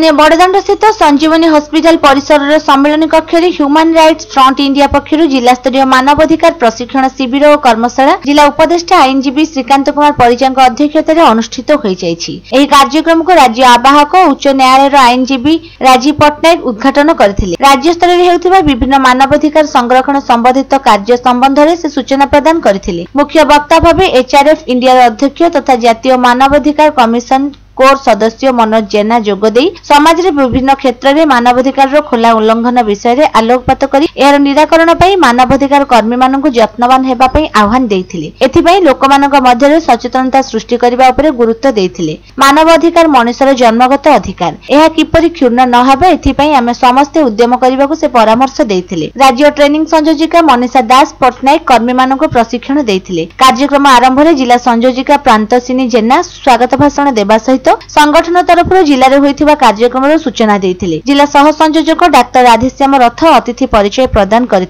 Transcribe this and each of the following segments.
ସ୍ଥାନୀୟ ବଡ଼ଦାଣ୍ଡସ୍ଥିତ ସଞ୍ଜୀବନୀ ହସ୍ପିଟାଲ ପରିସରର ସମ୍ମିଳନୀ କକ୍ଷରେ ହ୍ୟୁମାନ୍ ରାଇଟ୍ସ ଫ୍ରଣ୍ଟ ଇଣ୍ଡିଆ ପକ୍ଷରୁ ଜିଲ୍ଲାସ୍ତରୀୟ ମାନବାଧିକାର ପ୍ରଶିକ୍ଷଣ ଶିବିର ଓ କର୍ମଶାଳା ଜିଲ୍ଲା ଉପଦେଷ୍ଟା ଆଇନଜୀବୀ ଶ୍ରୀକାନ୍ତ କୁମାର ପରିଜାଙ୍କ ଅଧ୍ୟକ୍ଷତାରେ ଅନୁଷ୍ଠିତ ହୋଇଯାଇଛି ଏହି କାର୍ଯ୍ୟକ୍ରମକୁ ରାଜ୍ୟ ଆବାହକ ଉଚ୍ଚ ନ୍ୟାୟାଳୟର ଆଇନଜୀବୀ ରାଜୀବ ପଟ୍ଟନାୟକ ଉଦ୍ଘାଟନ କରିଥିଲେ ରାଜ୍ୟସ୍ତରରେ ହେଉଥିବା ବିଭିନ୍ନ ମାନବାଧିକାର ସଂରକ୍ଷଣ ସମ୍ବନ୍ଧିତ କାର୍ଯ୍ୟ ସମ୍ବନ୍ଧରେ ସେ ସୂଚନା ପ୍ରଦାନ କରିଥିଲେ ମୁଖ୍ୟ ବକ୍ତା ଭାବେ ଏଚ୍ଆର୍ଏଫ୍ ଇଣ୍ଡିଆର ଅଧ୍ୟକ୍ଷ ତଥା ଜାତୀୟ ମାନବାଧିକାର କମିଶନ কোর সদস্য মনোজ জেনা যোগদেই সমাজের বিভিন্ন ক্ষেত্রে মানবাধিকারর খোলা উল্লঙ্ঘন বিষয়ে আলোকপাত করে এর নিরাকরণ পাই মানবাধিকার কর্মী মানুষ যত্নবান হওয়া আহ্বান দিয়ে এথিপাই লোক মধ্যে সচেতনতা সৃষ্টি করা উপরে গুরুত্ব দিয়ে মানবাধিকার মানুষের জন্মগত অধিকার ଏହା କିପରି କ୍ଷୁଣ୍ଣ ନ ହେବ ଏଥିପାଇଁ ଆମେ ସମସ୍ତେ ଉଦ୍ୟମ କରିବାକୁ ସେ ପରାମର୍ଶ ଦେଇଥିଲେ ରାଜ୍ୟ ଟ୍ରେନିଂ ସଂଯୋଜିକା ମନୀଷା ଦାସ ପଟ୍ଟନାୟକ କର୍ମୀମାନଙ୍କୁ ପ୍ରଶିକ୍ଷଣ ଦେଇଥିଲେ କାର୍ଯ୍ୟକ୍ରମ ଆରମ୍ଭରେ ଜିଲ୍ଲା ସଂଯୋଜିକା ପ୍ରାନ୍ତସିନୀ ଜେନା ସ୍ୱାଗତ ଭାଷଣ ଦେବା ସହିତ সংগঠন তরফর জেলার হয়ে কার্যক্রমর সূচনা দিয়ে জেলা সহ সংযোজক ডাক্তার রাধেশ্যাম রথ অতিথি পরিচয় প্রদান করে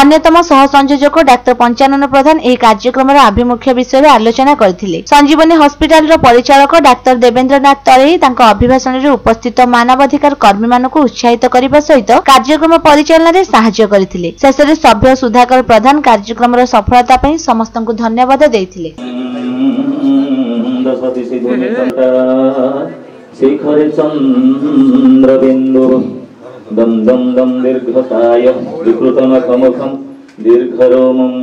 অন্যতম সহ সংযোজক ডাক্তার পঞ্চানন প্রধান এই কার্যক্রমর আভিমুখ্য বিষয়ে আলোচনা করে সঞ্জীবনী হসপিটালর পরিচালক ডাক্তার দেবেন্দ্রনাথ তরেই তাঙ্ক অভিভাষণে উপস্থিত মানবাধিকার কর্মী মানুষ উৎসাহিত করা সহ কার্যক্রম পরিচালনায় সাহায্য করে শেষে সভ্য সুধাকর প্রধান কার্যক্রমর সফলতা সমস্ত ধন্যবাদ দিয়ে সরস্বতী সিধুনি শিখরে চন্দ্রবিন্দু দন্দম দম দীর্ঘতায় বিকৃতনখমুখম দীর্ঘরোমম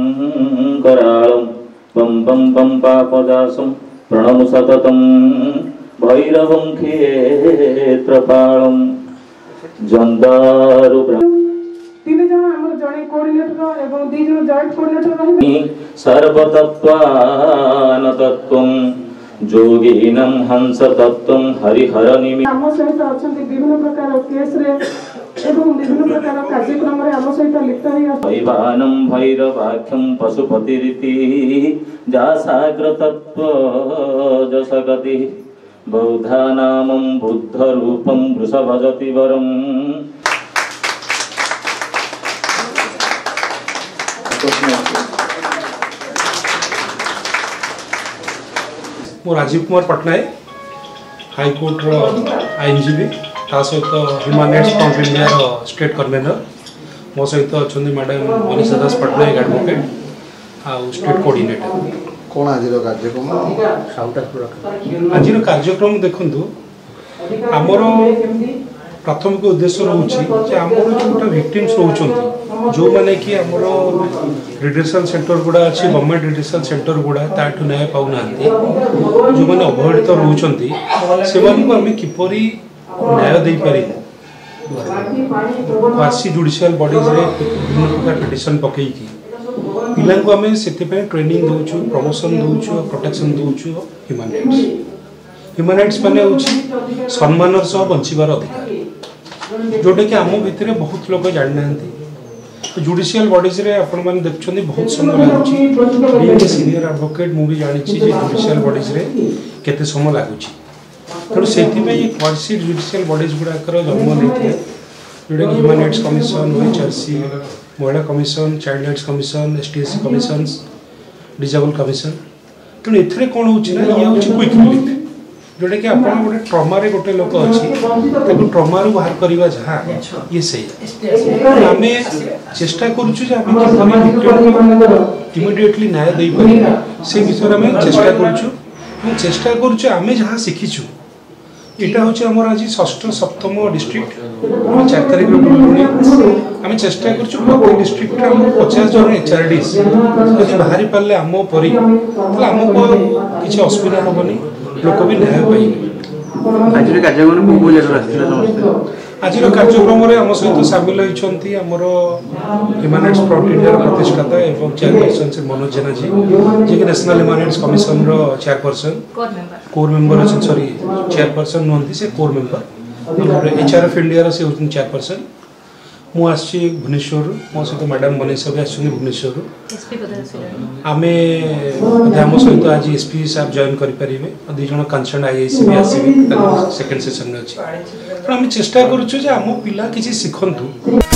कराळं पं पं पं पापदासं प्रणम सततं भैरवं ক্ষেত্রপালং জন্দারু তিনজন আমার জয়েন্ট কোঅর্ডিনেটর এবং দুইজন জয়েন্ট কোঅর্ডিনেটর সর্বতত্ত্বানতত্ত্বং যোগীনং হংস তত্ত্বং হরিহর নিমি ଆମ ସହିତ ଅଛନ୍ତି ବିଭିନ୍ନ ପ୍ରକାର କେସ୍ରେ ଏବଂ ବିଭିନ୍ନ ପ୍ରକାର କାର୍ଯ୍ୟକ୍ରମରେ ଆମ ସହିତ ଲିପ୍ତ ହୋଇ ভৈবানম ভৈরবাখ্যম পশুপতিরিতি যা সাগ্রতত্ত্ব যশগতি বৌদ্ধা নামম বুদ্ধ রূপম বৃষভজতি বরম Thank you. ମୁଁ ରାଜୀବ କୁମାର ପଟ୍ଟନାୟକ ହାଇକୋର୍ଟର ଆଇନଜୀବୀ ତା ସହିତ ହ୍ୟୁମାନ୍ ରାଇଟ୍ସ ଫ୍ରମ୍ ଇଣ୍ଡିଆର ଷ୍ଟେଟ୍ କନଭେନର ମୋ ସହିତ ଅଛନ୍ତି ମ୍ୟାଡ଼ାମ୍ ମନୀଷା ଦାସ ପଟ୍ଟନାୟକ ଆଡ଼ଭୋକେଟ୍ ଆଉ ଷ୍ଟେଟ୍ କୋଡ଼ିନେଟର କ'ଣ ଆଜିର କାର୍ଯ୍ୟକ୍ରମ ଆଜିର କାର୍ଯ୍ୟକ୍ରମ ଦେଖନ୍ତୁ ଆମର ପ୍ରାଥମିକ ଉଦ୍ଦେଶ୍ୟ ରହୁଛି ଯେ ଆମର ଯେଉଁଟା ଭିକ୍ଟିମ୍ସ ରହୁଛନ୍ତି जो मैंने कि आम रिड्रेसन सेन्टर गुड़ा अच्छी गवर्नमेंट रिड्रेसन सेन्टर गुड़ा न्याय पाँना जो मैंने अवहेलित रोचे से मानी किपर न्याय दे पार आसी जुडिशियाल बडीज विभिन्न प्रकार पिटन पकईकि पाने से ट्रेनिंग दूचु प्रमोशन दूचु प्रोटेक्शन दूचु ह्यूमान रईट्स ह्यूमान रईट्स मान सम्मान सह बचार अधिकार जोटा कि आम भितर बहुत लोग जानी जुडिशियल तो बॉडीज रे आपण माने देखछन बहुत समय लागछ बिंग सीनियर एडवोकेट मु भी जानि छी जे जुडिशियल बॉडीज रे केते समय लागछ तनु सेति पे ये कॉर्सिट जुडिशियल बॉडीज गुडा कर जन्म लेथे जडे ह्यूमन राइट्स कमिशन होय चर्सी महिला commission child rights commission ST SC commissions disable commission तनु एथरे कोन होछ ना ये होछ क्विक रिलीफ जोटा कि आपड़ गोटे ट्रमारे गोटे लोक अच्छी ट्रमा रु बाहर करवा जहाँ ये से आम चेस्टा करूचुमेटली न्याय दे से विषय आम चेस्टा करूँ चेस्टा करूँ आम जहाँ शिखीचु यहाँ हूँ आम आज ष्ठ सप्तम डिस्ट्रिक्ट चार तारीख आम चेस्टा कर डिस्ट्रिक्ट आम पचास जन एच आर डी बाहरी पारे आम परी आमको किसी असुविधा नहीं ଲୋକ ବି ନ୍ୟାୟ ପାଇବେ ଆଜିର କାର୍ଯ୍ୟକ୍ରମରେ କୋଉ କୋଉ ଜାଗାରୁ ଆସିଥିଲେ ସମସ୍ତେ ଆଜିର କାର୍ଯ୍ୟକ୍ରମରେ ଆମ ସହିତ ସାମିଲ ହୋଇଛନ୍ତି ଆମର ହ୍ୟୁମାନାଇଟ୍ସ ପ୍ରଡକ୍ଟ ଇଣ୍ଡିଆର ପ୍ରତିଷ୍ଠାତା ଏବଂ ଚେୟାରପର୍ସନ୍ ଶ୍ରୀ ମନୋଜ ଜେନାଜୀ ଯିଏକି ନ୍ୟାସନାଲ୍ ହ୍ୟୁମାନାଇଟ୍ସ କମିଶନର ଚେୟାରପର୍ସନ୍ କୋର୍ ମେମ୍ବର ଅଛନ୍ତି ସରି ଚେୟାରପର୍ସନ୍ ନୁହନ୍ତି ସେ କୋର୍ ମେମ୍ବର ଏଚ୍ଆର୍ଏଫ୍ ଇଣ୍ଡିଆର ସେ ହେଉଛନ୍ତି ଚେୟାରପର୍ସନ୍ ମୁଁ ଆସିଛି ଭୁବନେଶ୍ୱରରୁ ମୋ ସହିତ ମ୍ୟାଡ଼ାମ୍ ବନେଇ ସାହେବ ଆସିଛନ୍ତି ଭୁବନେଶ୍ୱରରୁ ଆମେ ଆମ ସହିତ ଆଜି ଏସ୍ପି ସାର୍ ଜଏନ୍ କରିପାରିବେ ଦୁଇ ଜଣ କନସର୍ଣ୍ଣ ଆଇଆଇସି ବି ଆସିବେ ସେକେଣ୍ଡ ସେସନ୍ରେ ଅଛି ତେଣୁ ଆମେ ଚେଷ୍ଟା କରୁଛୁ ଯେ ଆମ ପିଲା କିଛି ଶିଖନ୍ତୁ